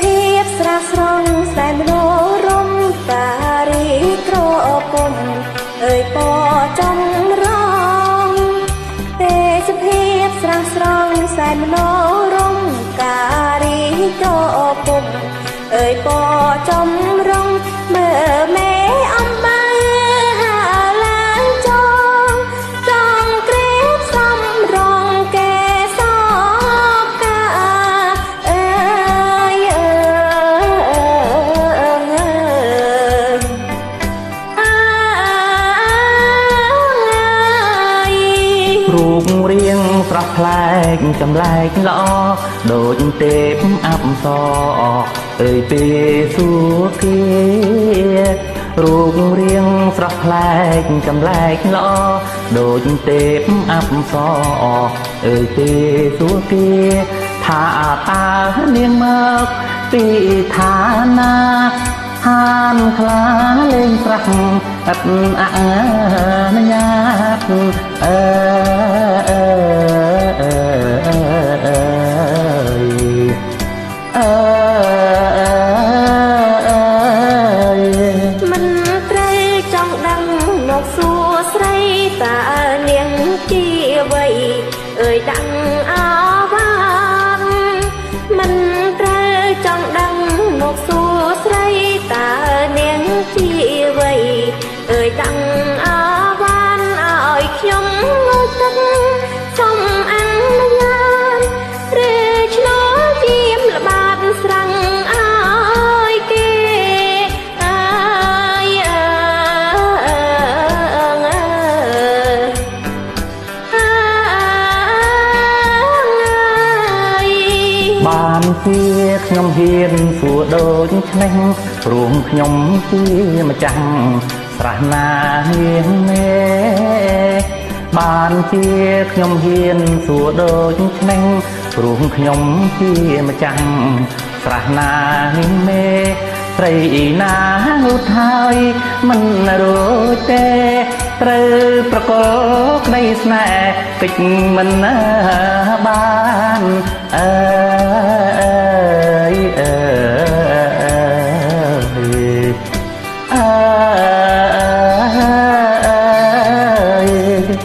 ភាពស្រស់ស្រង់សែនមនោរម្យតារីក្រពុំអើយពចំរងទេសភាពស្រស់ស្រង់សែនមនោ ស្រស់ប្លែកចម្លែកល្អដូចទេពអប្សរអើយពេលសួគារូបរាងស្រស់ប្លែកចម្លែកល្អដូចទេពអប្សរអើយពេលសួគាថាតើនាងមកពីឋានាហានខ្លាលេងប្រាក់អត់អនុញ្ញាតអើអើអើ រីតើ បានជាខ្ញុំហ៊ានសួរដូចឆ្នេះព្រោះខ្ញុំជាម្ចាស់ស្រះណាហៀងមេបានជាខ្ញុំហ៊ានសួរដូចឆ្នេះព្រោះខ្ញុំជាម្ចាស់ស្រះណាហៀងមេត្រីណាងូតហើយមិនរួចទេ ត្រូវប្រកលក្តីស្នេហ៍កិច្ចមិនបានអើយអើយអើយ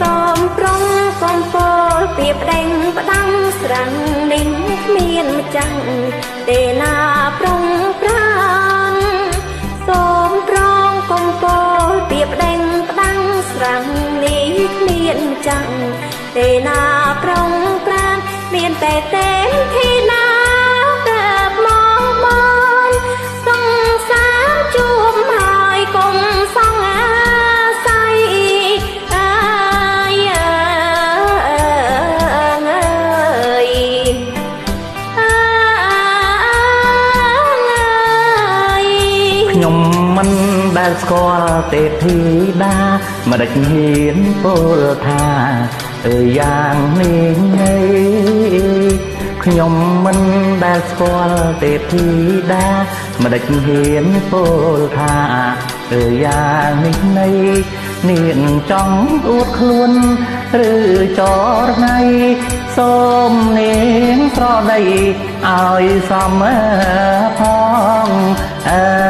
សំប្រងកំពលពីប្តេងផ្ដាំងស្រាំងនេះគ្មានម្ចាស់ទេណា គ្មានម្ចាស់ទេណាប្រងប្រាំមានតែទេធី ដែលស្គាល់ទេពធីតាមិនដេចហ៊ានពោលថាអើយ៉ាងនេះអីខ្ញុំមិនដែលស្គាល់ទេពធីតាមិនដេចហ៊ានពោលថាអើយ៉ាងនេះណីនាងចង់អួតខ្លួនឬចរថ្ងៃសូមនាងស្រដីឲ្យសមផងអើ